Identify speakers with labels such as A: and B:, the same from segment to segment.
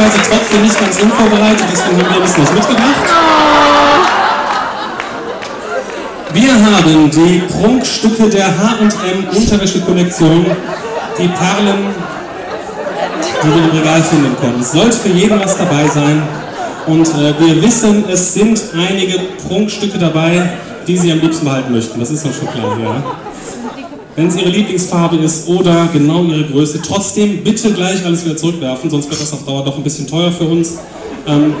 A: ehrlicherweise trotzdem nicht ganz unvorbereitet, deswegen haben wir bisschen was mitgebracht. Wir haben die Prunkstücke der H&M Unterwäsche-Kollektion, die Perlen, die wir im Regal finden konnten. Es sollte für jeden was dabei sein. Und äh, wir wissen, es sind einige Prunkstücke dabei, die Sie am liebsten behalten möchten. Das ist doch schon klar, ja. Wenn es Ihre Lieblingsfarbe ist oder genau Ihre Größe, trotzdem bitte gleich alles wieder zurückwerfen, sonst wird das auf Dauer doch ein bisschen teuer für uns. Ähm,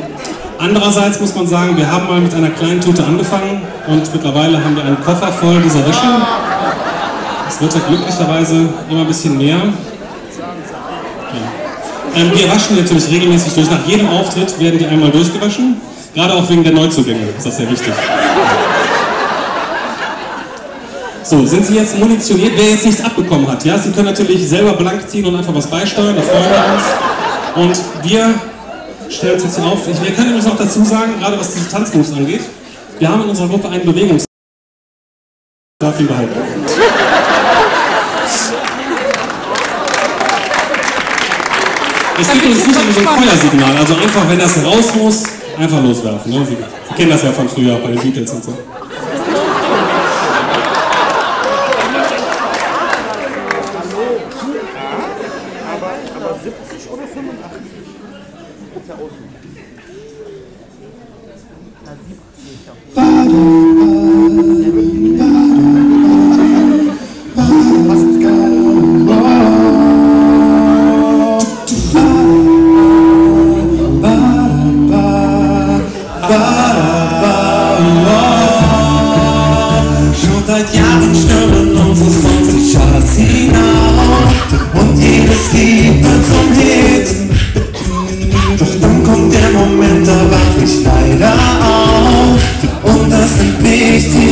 A: Andererseits muss man sagen, wir haben mal mit einer kleinen Tüte angefangen und mittlerweile haben wir einen Koffer voll dieser Wäsche. Es wird ja glücklicherweise immer ein bisschen mehr. Ähm, wir waschen natürlich regelmäßig durch. Nach jedem Auftritt werden die einmal durchgewaschen. Gerade auch wegen der Neuzugänge ist das sehr wichtig. So, sind Sie jetzt munitioniert? Wer jetzt nichts abbekommen hat, ja, Sie können natürlich selber blank ziehen und einfach was beisteuern, da freuen wir uns. Und wir stellen uns jetzt hier auf. Ich, wir können übrigens noch dazu sagen, gerade was diese Tanzmoves angeht, wir haben in unserer Gruppe einen Bewegungs... Darf ihn behalten. Es gibt uns nicht so ein Feuersignal, also einfach, wenn das raus muss, einfach loswerfen. Ne? Sie kennen das ja von früher bei den Beatles und so.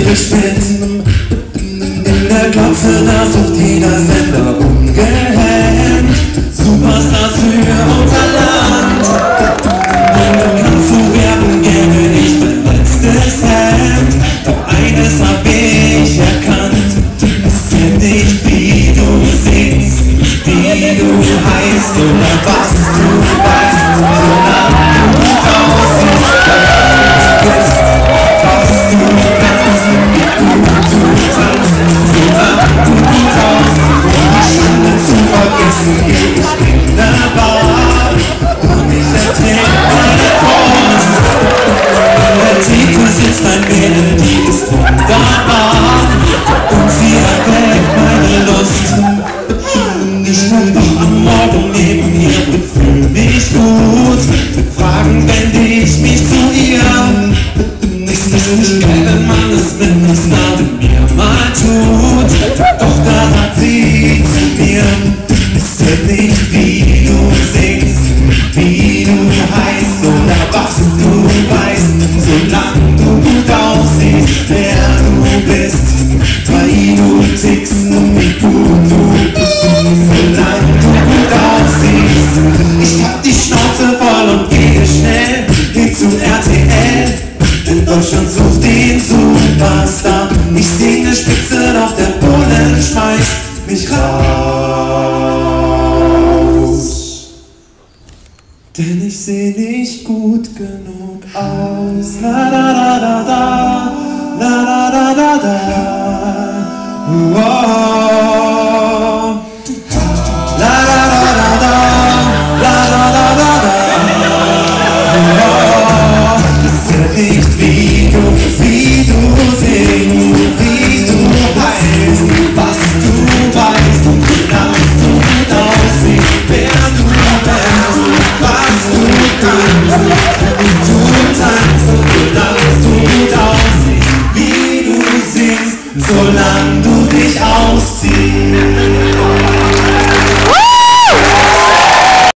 B: Mit. In der Glotze, da sucht jeder Sender ungehemmt Superstars Titel sitzt ein Mädel, die ist wunderbar und sie erweckt meine Lust. Ich stand doch am Morgen neben ihr und fühl mich gut. Fragen wende ich mich zu ihr. Ist es nicht geil, wenn man es mit uns Gnade mir mal tut? Doch da sagt sie voll und gehe schnell, geh zu RTL. Denn Deutschland sucht den Superstar. Ich seh ne Spitze, doch der Bullen schmeißt mich raus. Denn ich seh nicht gut genug aus. La la la da da, la la la da da. Oh. Tanzt und